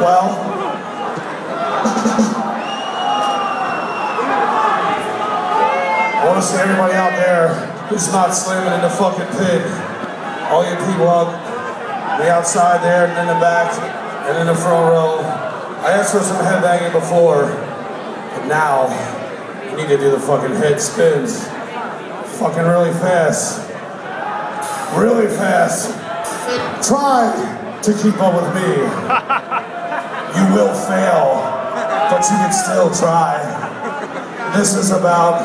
well. I want to see everybody out there who's not slamming in the fucking pit. All you people out the outside there and in the back and in the front row. I asked for some headbanging before, but now you need to do the fucking head spins. Fucking really fast. Really fast. Try to keep up with me. You will fail, but you can still try. This is about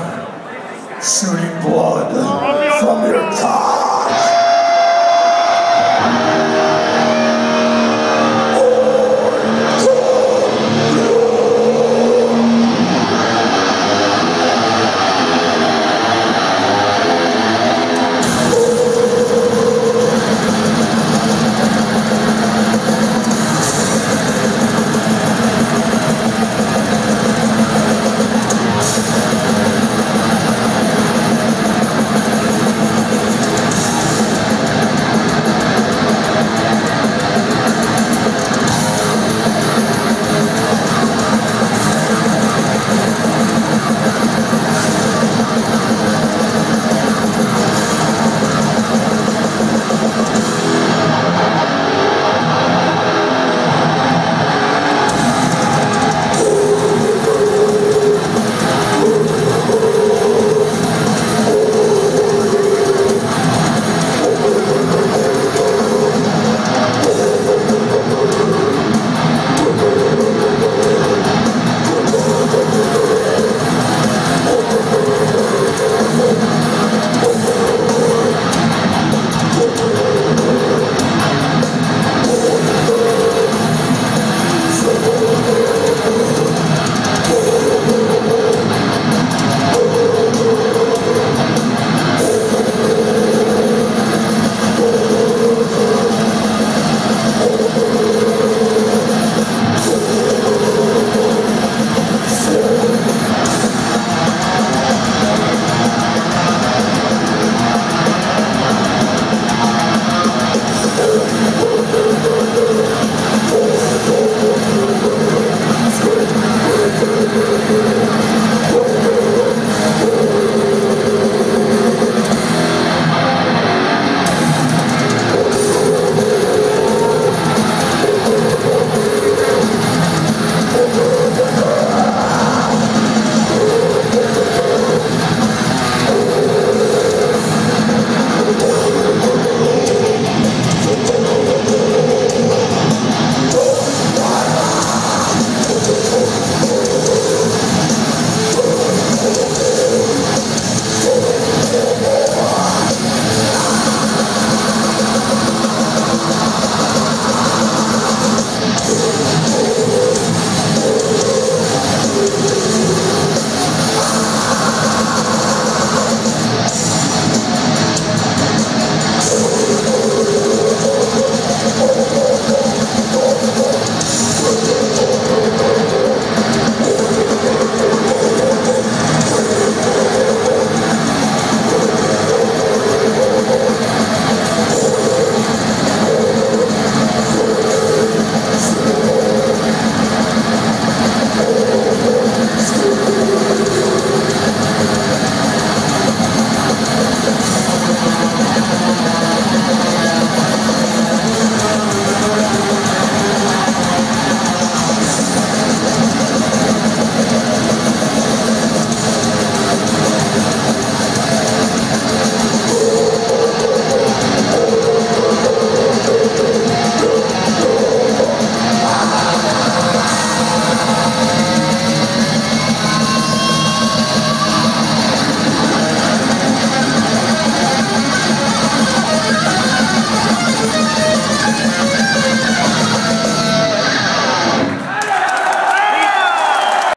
shooting blood from your cock.